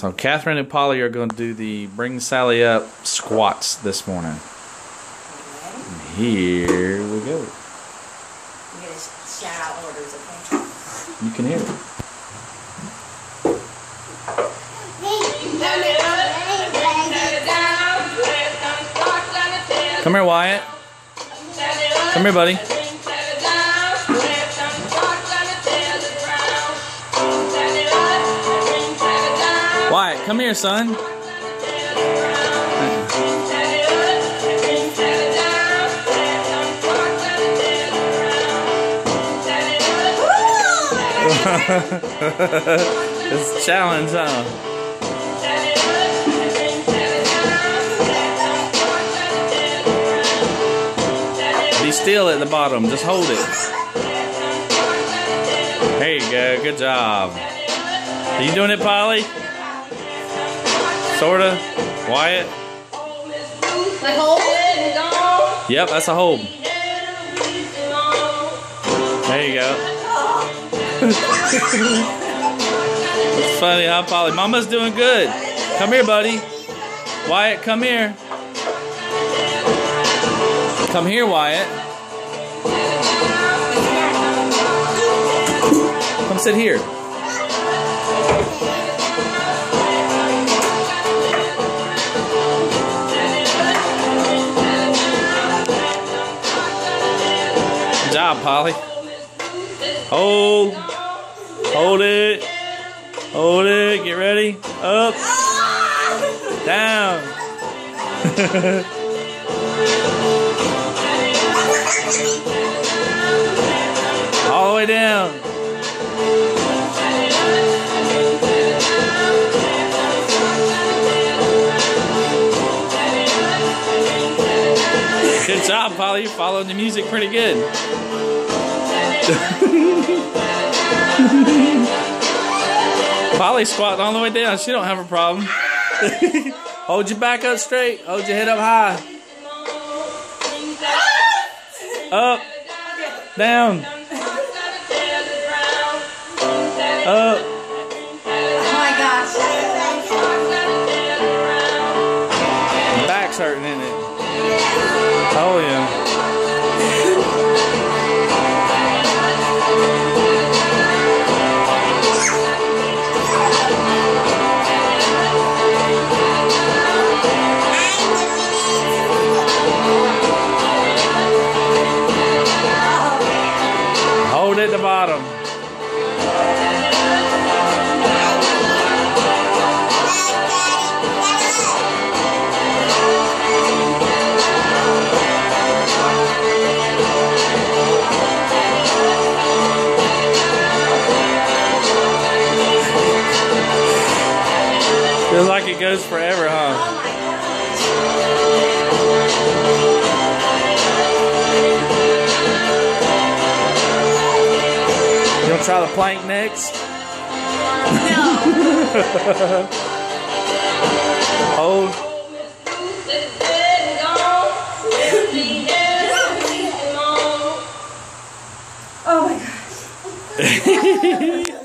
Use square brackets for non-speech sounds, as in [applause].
So Catherine and Polly are going to do the Bring Sally Up squats this morning. And here we go. You shout out orders, okay? You can hear it. Come here, Wyatt. Come here, buddy. Come here, son. [laughs] it's challenge, huh? Be still at the bottom. Just hold it. There you go. Good job. Are you doing it, Polly? Sorta. Wyatt? Like hold? Yep, that's a hold. There you go. It's funny, huh, Polly? Mama's doing good. Come here, buddy. Wyatt, come here. Come here, Wyatt. Come sit here. Job, Polly. Hold. Hold it. Hold it. Get ready. Up. Down. [laughs] All the way down. Good job, Polly. You're following the music pretty good. [laughs] Polly squatting all the way down. She don't have a problem. [laughs] Hold your back up straight. Hold your head up high. Up. Down. Up. Oh my gosh. Back's hurting, isn't it? Oh yeah. Hold it the bottom. Feels like it goes forever, huh? You want to try the plank next? No. [laughs] Hold. Oh my gosh. [laughs]